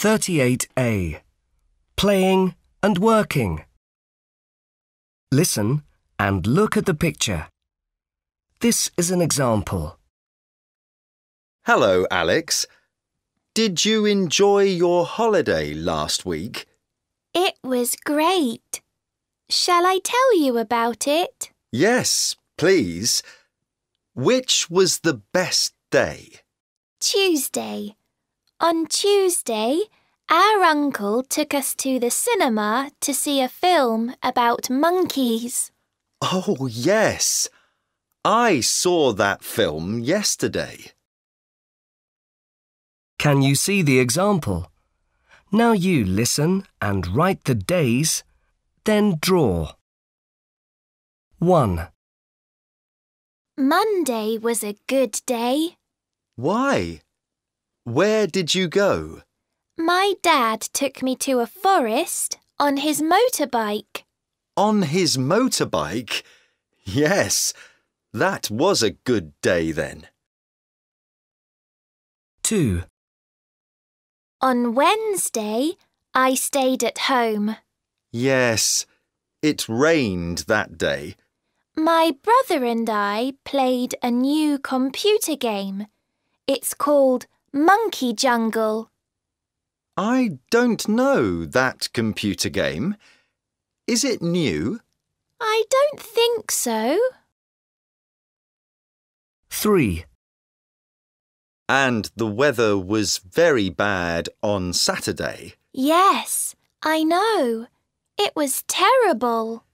38a. Playing and working. Listen and look at the picture. This is an example. Hello, Alex. Did you enjoy your holiday last week? It was great. Shall I tell you about it? Yes, please. Which was the best day? Tuesday. On Tuesday, our uncle took us to the cinema to see a film about monkeys. Oh, yes. I saw that film yesterday. Can you see the example? Now you listen and write the days, then draw. 1, Monday was a good day. Why? Where did you go? My dad took me to a forest on his motorbike. On his motorbike? Yes, that was a good day then. 2, On Wednesday, I stayed at home. Yes, it rained that day. My brother and I played a new computer game. It's called Monkey Jungle. I don't know that computer game. Is it new? I don't think so. 3, And the weather was very bad on Saturday. Yes, I know. It was terrible.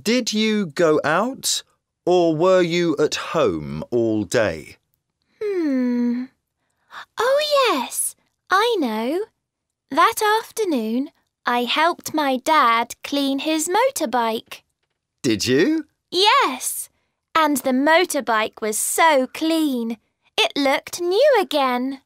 Did you go out or were you at home all day? Oh, yes, I know. That afternoon, I helped my dad clean his motorbike. Did you? Yes, and the motorbike was so clean. It looked new again.